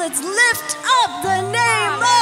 let's lift up the name of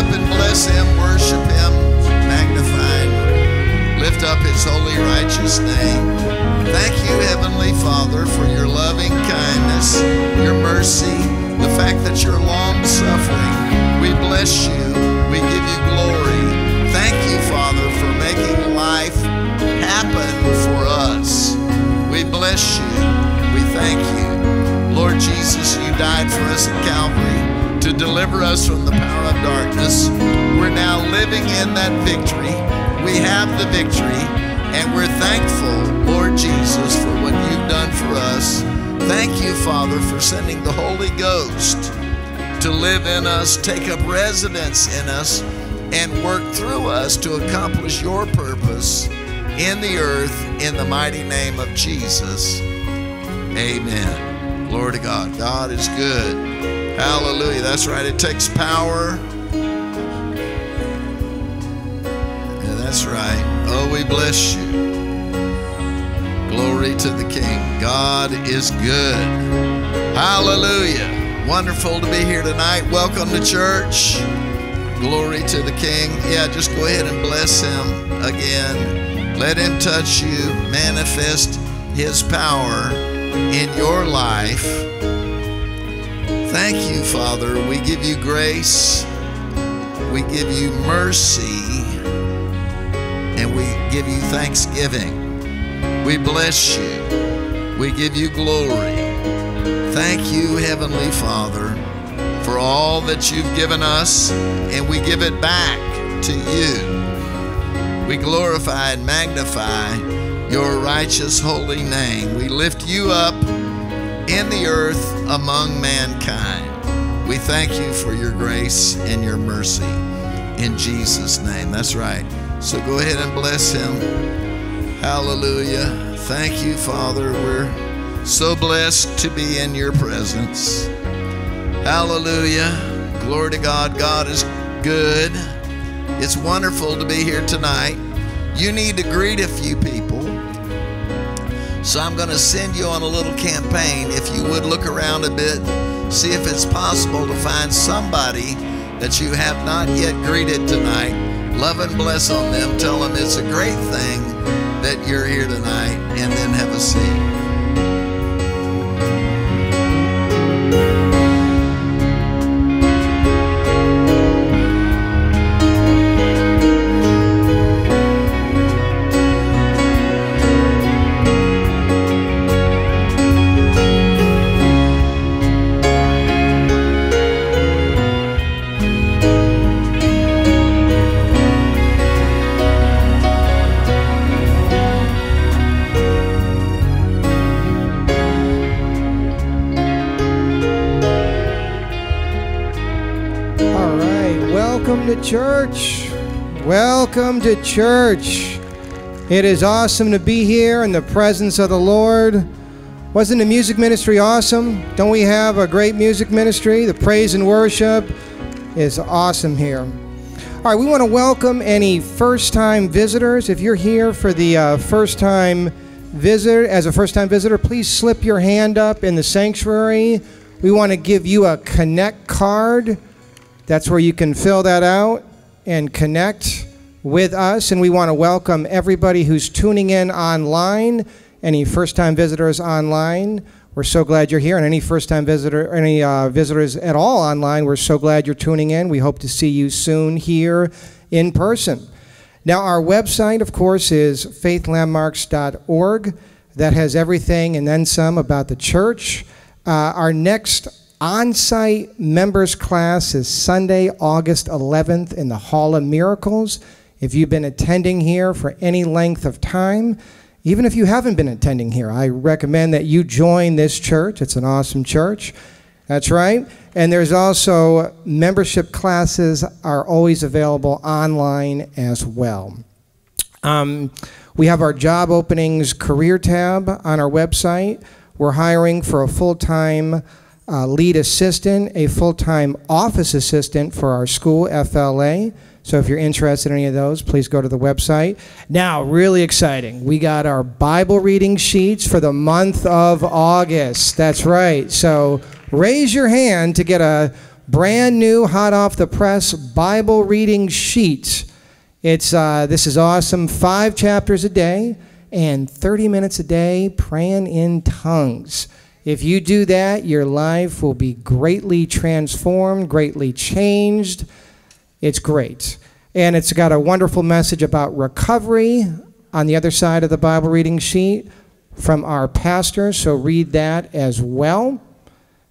up and bless him, worship him, magnify him, lift up his holy, righteous name. Thank you, Heavenly Father, for your loving kindness, your mercy, the fact that you're long suffering. We bless you. We give you glory. Thank you, Father, for making life happen for us. We bless you. We thank you. Lord Jesus, you died for us at Calvary to deliver us from the power of darkness. We're now living in that victory. We have the victory, and we're thankful, Lord Jesus, for what you've done for us. Thank you, Father, for sending the Holy Ghost to live in us, take up residence in us, and work through us to accomplish your purpose in the earth in the mighty name of Jesus. Amen. Glory to God. God is good. Hallelujah. That's right. It takes power. Yeah, that's right. Oh, we bless you. Glory to the King. God is good. Hallelujah. Wonderful to be here tonight. Welcome to church. Glory to the King. Yeah, just go ahead and bless him again. Let him touch you, manifest his power in your life. Thank you, Father. We give you grace. We give you mercy. And we give you thanksgiving. We bless you. We give you glory. Thank you, Heavenly Father, for all that you've given us, and we give it back to you. We glorify and magnify your righteous holy name. We lift you up in the earth among mankind. We thank you for your grace and your mercy in Jesus' name. That's right. So go ahead and bless him. Hallelujah. Thank you, Father. We're so blessed to be in your presence. Hallelujah. Glory to God. God is good. It's wonderful to be here tonight. You need to greet a few people. So I'm going to send you on a little campaign. If you would look around a bit, see if it's possible to find somebody that you have not yet greeted tonight. Love and bless on them. Tell them it's a great thing that you're here tonight, and then have a seat. Welcome to church. It is awesome to be here in the presence of the Lord. Wasn't the music ministry awesome? Don't we have a great music ministry? The praise and worship is awesome here. All right, we want to welcome any first time visitors. If you're here for the uh, first time visitor, as a first time visitor, please slip your hand up in the sanctuary. We want to give you a Connect card. That's where you can fill that out and connect with us. And we want to welcome everybody who's tuning in online, any first time visitors online. We're so glad you're here. And any first time visitor, any uh, visitors at all online, we're so glad you're tuning in. We hope to see you soon here in person. Now, our website, of course, is faithlandmarks.org. That has everything and then some about the church. Uh, our next on site members class is Sunday, August 11th in the Hall of Miracles. If you've been attending here for any length of time, even if you haven't been attending here, I recommend that you join this church. It's an awesome church. That's right. And there's also membership classes are always available online as well. Um, we have our job openings career tab on our website. We're hiring for a full time uh, lead assistant, a full time office assistant for our school, FLA. So if you're interested in any of those, please go to the website. Now, really exciting. We got our Bible reading sheets for the month of August. That's right. So raise your hand to get a brand new, hot off the press Bible reading sheet. It's uh, this is awesome. Five chapters a day and 30 minutes a day praying in tongues. If you do that, your life will be greatly transformed, greatly changed. It's great. And it's got a wonderful message about recovery on the other side of the Bible reading sheet from our pastor, so read that as well.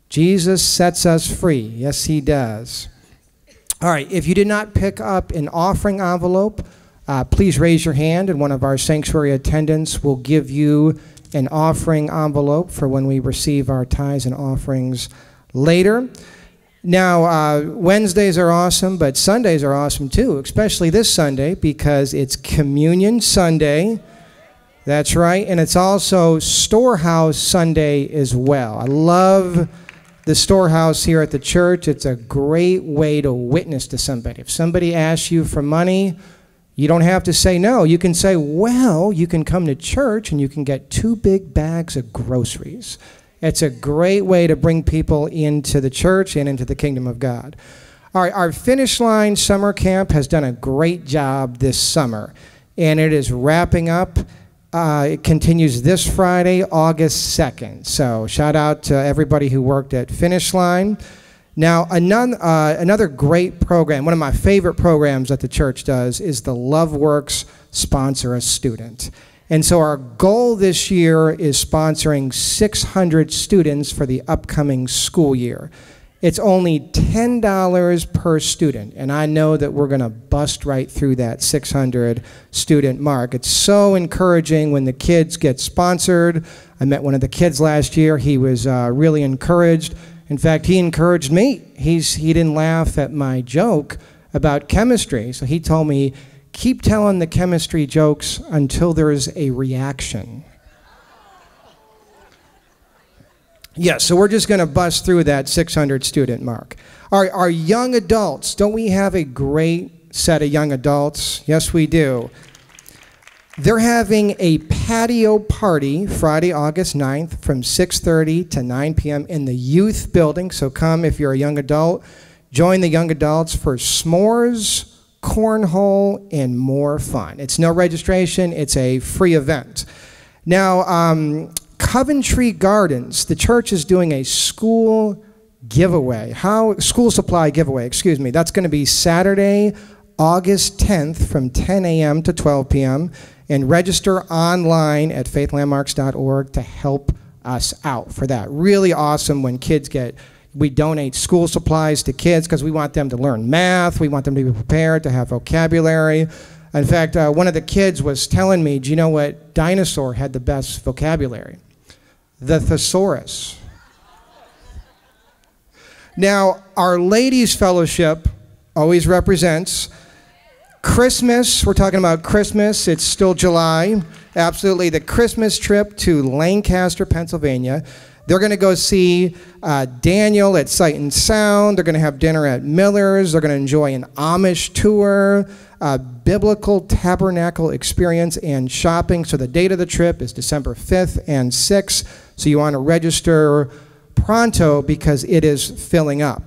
Jesus sets us free. Yes, he does. All right, if you did not pick up an offering envelope, uh, please raise your hand, and one of our sanctuary attendants will give you an offering envelope for when we receive our tithes and offerings later. Now, uh, Wednesdays are awesome, but Sundays are awesome too, especially this Sunday because it's Communion Sunday. That's right. And it's also Storehouse Sunday as well. I love the storehouse here at the church. It's a great way to witness to somebody. If somebody asks you for money, you don't have to say no. You can say, well, you can come to church and you can get two big bags of groceries. It's a great way to bring people into the church and into the kingdom of God. All right, our Finish Line Summer Camp has done a great job this summer, and it is wrapping up. Uh, it continues this Friday, August 2nd. So, shout out to everybody who worked at Finish Line. Now, another, uh, another great program, one of my favorite programs that the church does, is the Love Works Sponsor a Student. And so, our goal this year is sponsoring 600 students for the upcoming school year. It's only $10 per student, and I know that we're going to bust right through that 600 student mark. It's so encouraging when the kids get sponsored. I met one of the kids last year. He was uh, really encouraged. In fact, he encouraged me. He's, he didn't laugh at my joke about chemistry, so he told me, keep telling the chemistry jokes until there's a reaction. Yeah, so we're just going to bust through that 600 student mark. Our, our young adults, don't we have a great set of young adults? Yes, we do. They're having a patio party Friday, August 9th from 6:30 to 9 p.m. in the youth building. So come if you're a young adult, join the young adults for s'mores, cornhole, and more fun. It's no registration, it's a free event. Now, um, Coventry Gardens, the church is doing a school giveaway. How school supply giveaway, excuse me. That's going to be Saturday, August 10th from 10 a.m. to 12 p.m. and register online at faithlandmarks.org to help us out for that. Really awesome when kids get we donate school supplies to kids because we want them to learn math, we want them to be prepared to have vocabulary. In fact, uh, one of the kids was telling me, do you know what dinosaur had the best vocabulary? the thesaurus. Now, Our Ladies Fellowship always represents Christmas. We're talking about Christmas. It's still July. Absolutely. The Christmas trip to Lancaster, Pennsylvania. They're going to go see uh, Daniel at Sight and Sound. They're going to have dinner at Miller's. They're going to enjoy an Amish tour, a biblical tabernacle experience, and shopping. So the date of the trip is December 5th and 6th. So you want to register pronto because it is filling up.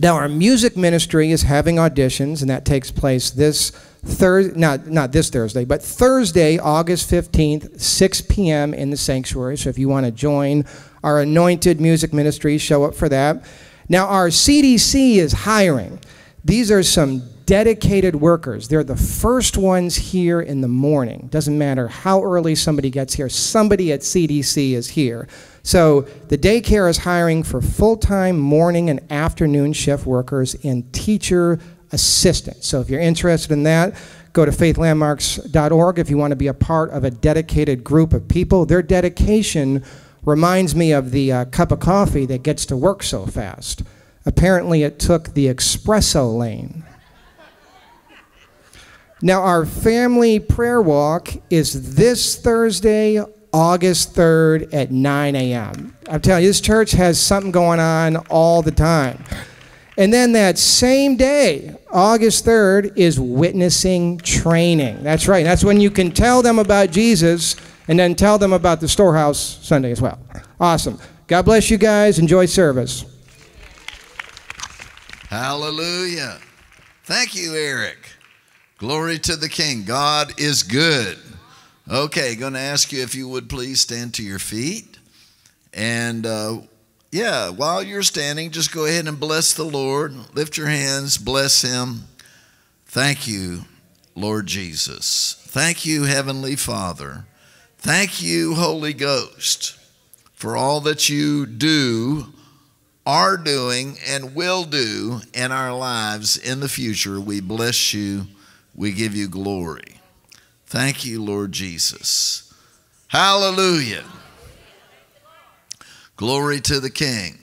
Now, our music ministry is having auditions, and that takes place this Thursday, not, not this Thursday, but Thursday, August 15th, 6 p.m. in the sanctuary. So if you want to join our anointed music ministry, show up for that. Now, our CDC is hiring. These are some dedicated workers. They're the first ones here in the morning. Doesn't matter how early somebody gets here, somebody at CDC is here. So the daycare is hiring for full time morning and afternoon shift workers and teacher assistants. So if you're interested in that, go to faithlandmarks.org if you want to be a part of a dedicated group of people. Their dedication reminds me of the uh, cup of coffee that gets to work so fast. Apparently, it took the espresso lane. Now, our family prayer walk is this Thursday, August 3rd at 9 a.m. I'm telling you, this church has something going on all the time. And then that same day, August 3rd, is witnessing training. That's right. That's when you can tell them about Jesus and then tell them about the storehouse Sunday as well. Awesome. God bless you guys. Enjoy service. Hallelujah. Thank you, Eric. Glory to the King. God is good. Okay, going to ask you if you would please stand to your feet. And uh, yeah, while you're standing, just go ahead and bless the Lord. Lift your hands, bless Him. Thank you, Lord Jesus. Thank you, Heavenly Father. Thank you, Holy Ghost, for all that you do, are doing, and will do in our lives in the future. We bless you. We give you glory. Thank you, Lord Jesus. Hallelujah. Glory to the King.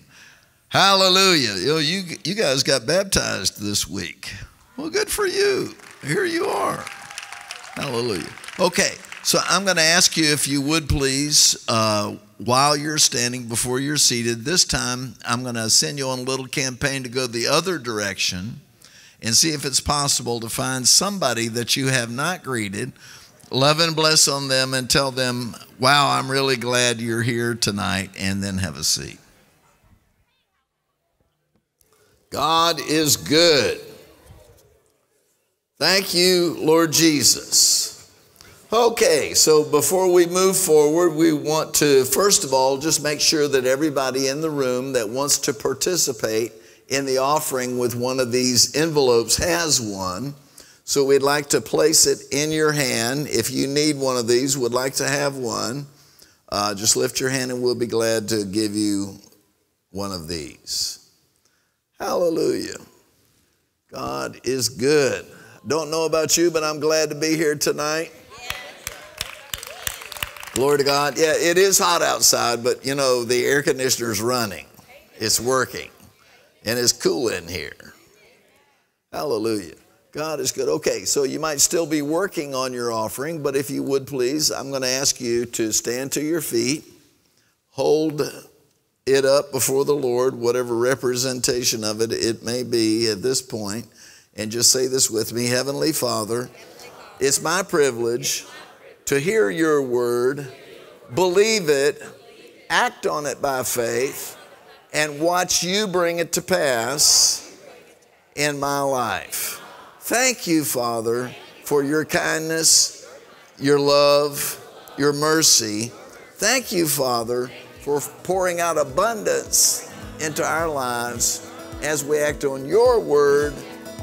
Hallelujah. You, know, you, you guys got baptized this week. Well, good for you. Here you are. Hallelujah. Okay, so I'm going to ask you if you would please, uh, while you're standing before you're seated, this time I'm going to send you on a little campaign to go the other direction and see if it's possible to find somebody that you have not greeted. Love and bless on them and tell them, wow, I'm really glad you're here tonight, and then have a seat. God is good. Thank you, Lord Jesus. Okay, so before we move forward, we want to, first of all, just make sure that everybody in the room that wants to participate in the offering with one of these envelopes has one. So we'd like to place it in your hand. If you need one of these, would like to have one, uh, just lift your hand and we'll be glad to give you one of these. Hallelujah. God is good. Don't know about you, but I'm glad to be here tonight. Glory to God. Yeah, it is hot outside, but you know, the air conditioner's running. It's working. And it's cool in here. Hallelujah. God is good. Okay, so you might still be working on your offering, but if you would please, I'm going to ask you to stand to your feet, hold it up before the Lord, whatever representation of it it may be at this point, and just say this with me Heavenly Father, it's my privilege to hear your word, believe it, act on it by faith, and watch you bring it to pass in my life. Thank you, Father, for your kindness, your love, your mercy. Thank you, Father, for pouring out abundance into our lives as we act on your word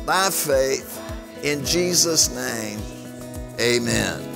by faith. In Jesus' name, amen.